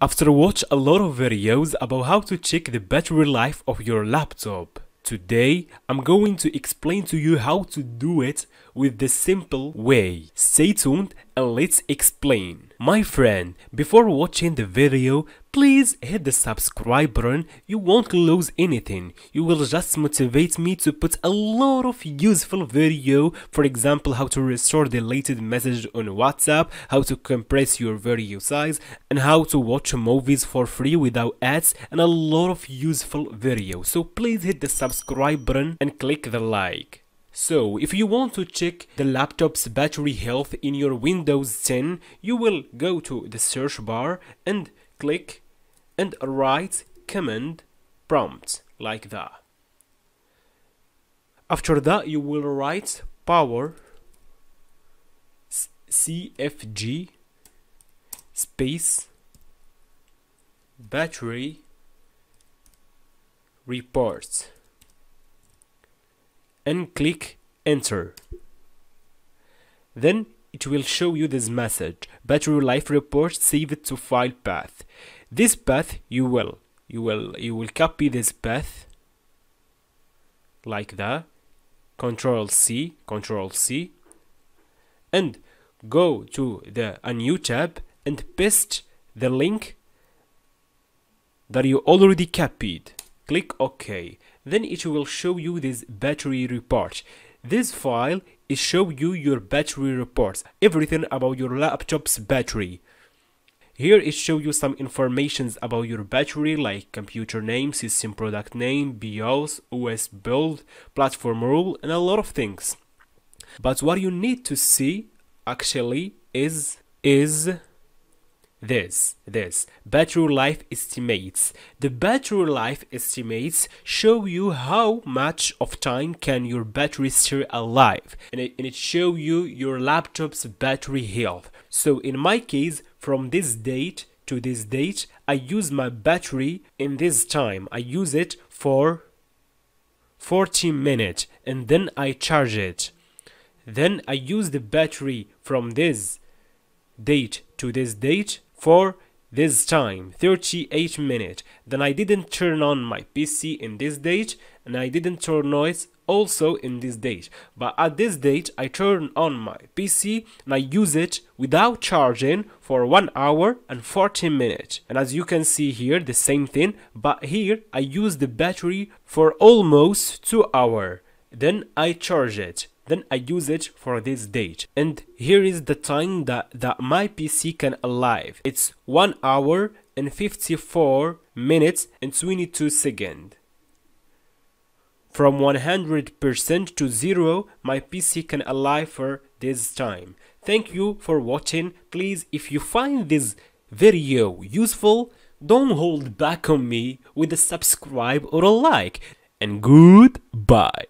After watch a lot of videos about how to check the battery life of your laptop, today I'm going to explain to you how to do it with the simple way. Stay tuned and let's explain. My friend, before watching the video, please hit the subscribe button. You won't lose anything. You will just motivate me to put a lot of useful video. For example, how to restore deleted message on WhatsApp, how to compress your video size, and how to watch movies for free without ads, and a lot of useful videos. So please hit the subscribe button and click the like. So, if you want to check the laptop's battery health in your Windows 10, you will go to the search bar and click and write command prompt like that. After that, you will write power CFG space battery reports and click enter. Then it will show you this message. Battery life report saved to file path. This path you will you will you will copy this path like that control C control C and go to the a new tab and paste the link that you already copied. Click OK. Then it will show you this battery report this file is show you your battery reports everything about your laptop's battery here it show you some informations about your battery like computer name, system product name, BIOS, OS build, platform rule and a lot of things. But what you need to see actually is is this this. Battery life estimates. The battery life estimates show you how much of time can your battery stay alive and it, and it show you your laptop's battery health. So in my case from this date to this date i use my battery in this time. I use it for 40 minutes and then i charge it. Then i use the battery from this date to this date for this time 38 minutes. Then I didn't turn on my PC in this date and I didn't turn noise also in this date. But at this date I turn on my PC and I use it without charging for 1 hour and 40 minutes. And as you can see here the same thing but here I use the battery for almost 2 hour. Then I charge it then I use it for this date. And here is the time that, that my PC can alive it's 1 hour and 54 minutes and 22 seconds. From 100% to 0 my PC can alive for this time. Thank you for watching. Please if you find this video useful don't hold back on me with a subscribe or a like. And goodbye